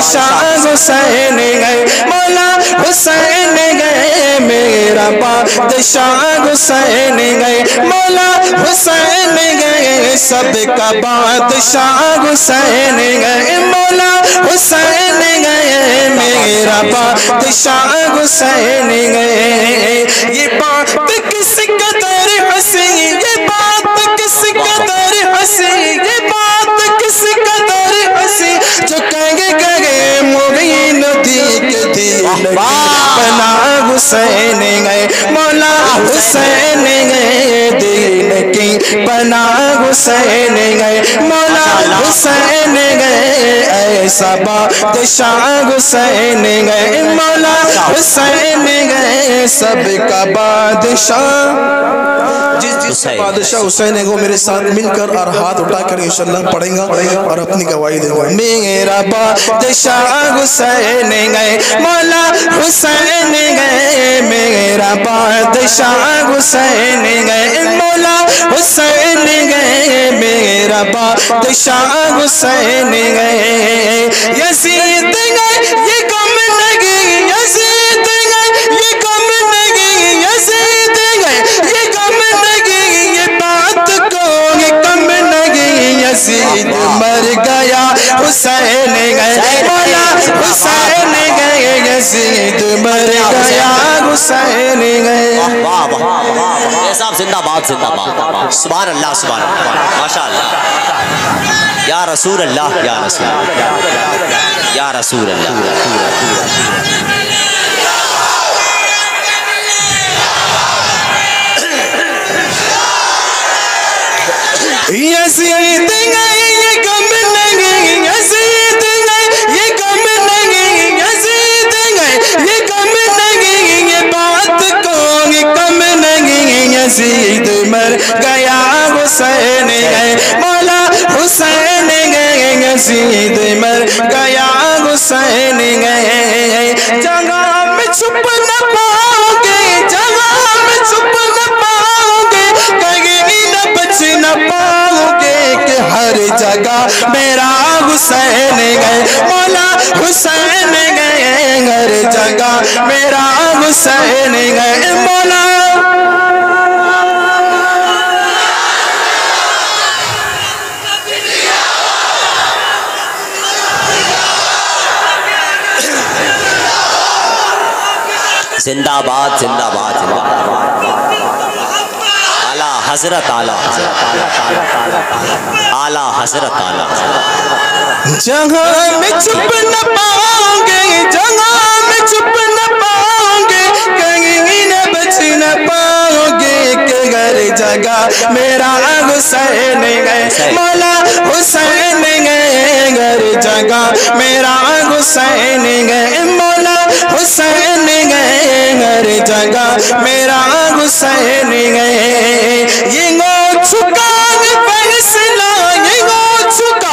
बादशाह हुसैन गए मौला हुसैन गए मेरा बादशाह हुसैन गए मौला हुसैन गए सबका बादशाह हुसैन गए मौला हुसैन गए मेरा बादशाह हुसैन गए ये बात हुसैन गए मौला हुसैन गए। बना हुसैन गए मौला हुसैन गए ऐसा बादशाह हुसैन गए मौला हुसैन गए सबका बादशाह। जिस जिस बादशाह हुसैन है वो मेरे साथ मिलकर और हाथ उठा कर इंशाल्लाह पढ़ेगा और अपनी गवाही देगा। मेरा बादशाह हुसैन गए मौला हुसैन गए मेरा बादशाह हुसैन गए मौला हुसैन गए, मेरा बादशाह हुसैन गए। यसीद गए, ये कम लगी यसीद गए, ये कम लगी यसीद गए, ये कम लगी ये बात को, ये कम लगी यसीद मर गया, हुसैन गए मौला हुसैन गए यसीद मर गया। हुसैन गए। वाह वाह ये साहब जिंदाबाद जिंदाबाद। सुभान अल्लाह सुभान अल्लाह माशा या रसूल अल्लाह या रसूल या रसूल अल्लाह यसीद गए। यसीद मर गया हुसैन गए। जगह में छुप न पाओगे, जगह में छुप न पाओगे, कहीं न बच न पाओगे कि हर जगह मेरा हुसैन गए। मौला हुसैन गए, हर जगह मेरा हुसैन जिंदाबाद जिंदाबाद आला हज़रत, आला आला हज़रत, आला जगह में छुप न पाओगे जगह में छुप न पाओगे, कहीं न बच न पाओगे, के घर जगह मेरा हुसैन गए। ये गो है फैसला ये गो छुका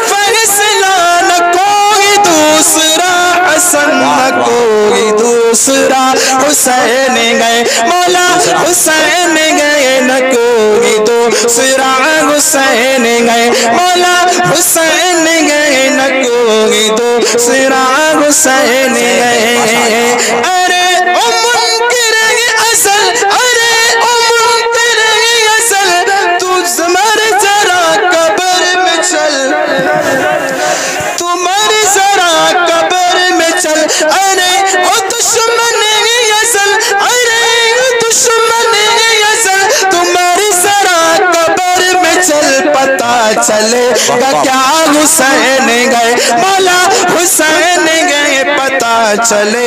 फैसला न कोई दूसरा हसन न कोई दूसरा। हुसैन गए, मौला हुसैन गए, न कोई दूसरा। हुसैन गए, मौला हुसैन गए, न कोई दूसरा। हुसैन गए। चलेगा क्या हुसैन गए? मौला हुसैन गए पता चलेगा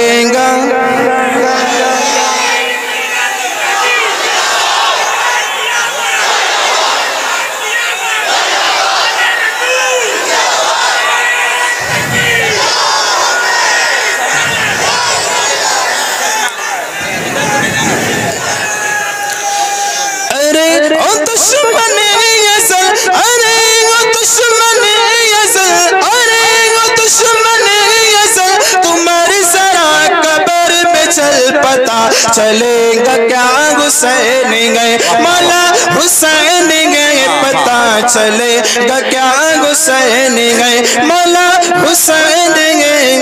चल पता चलेगा क्या हुसैन गए? माला हुसैन गए, पता चलेगा क्या हुसैन गए? माला हुसैन गए,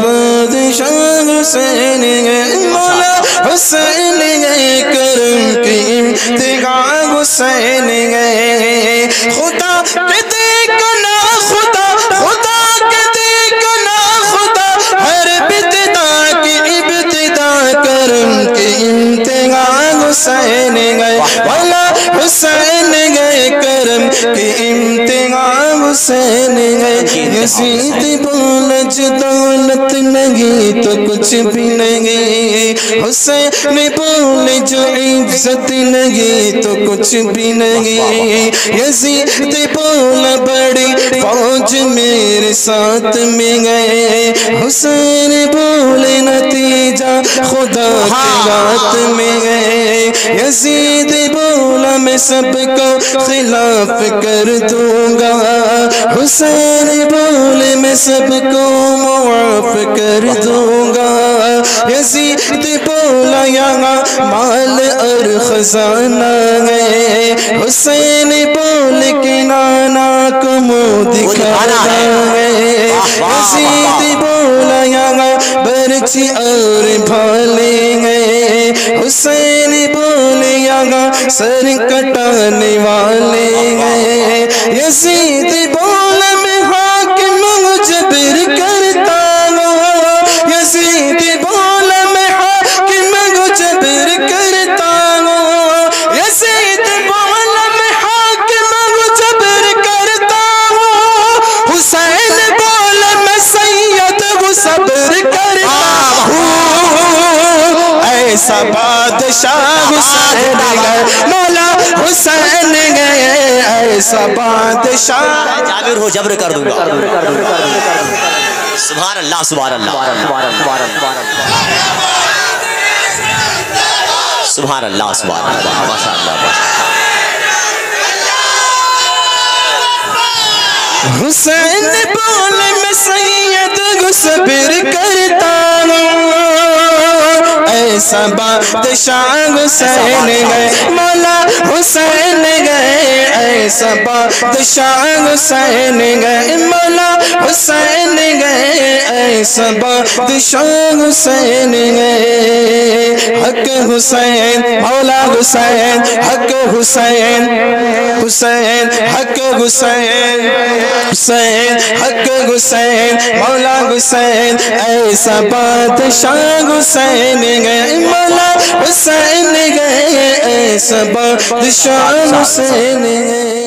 बादशाह हुसैन गए। माला हुसैन गए, करम की इम्तिहा हुसैन गए। खुदा हुसैन गए। वाला हुसैन गए करम की इम्तिहा हुसैन गए। यजीद बोल जो दौलत नहीं तो कुछ भी नहीं। हुसैन बोल जो इज़्ज़त नहीं तो कुछ भी नहीं। यजीद बोल बड़ी फौज मेरे साथ में गए हुसैन बोले नतीजा खुदा की बात में गए यजीद बोला मैं सबको खिलाफ कर दूँगा। हुसैन बोले मैं सबको मुआफ कर दूँगा। यजीद बोला यहाँ माल और खजाना है। हुसैन बोल के नाना को मुँह दिखाना है। यजीद बोला यहाँ बर्ची और भाले हैं। हुसैन बोले यहाँ सर कटाने वाले हैं। यजीद बोल ऐसा बादशाह हुसैन गए मौला हुसैन गए ऐसा बादशाह। जाबिर हो, जबर कर दूँगा। सुभान अल्लाह सुभान अल्लाह सुभान अल्लाह सुभान अल्लाह माशाअल्लाह हुसैन बोल मैं सैयद को सब्र करता हूँ। ऐसा बादशाह हुसैन गए, मौला हुसैन गए। ऐसा बादशाह हुसैन गए, मौला हुसैन गए। ऐसा बादशाह हुसैन गए। हक हुसैन, मौला हुसैन, हक हुसैन हुसैन, हक हुसैन। हुसैन, हक हुसैन, मौला हुसैन, ऐसा बादशाह हुसैन गए, मौला हुसैन गए, ऐसा बादशाह हुसैन गए।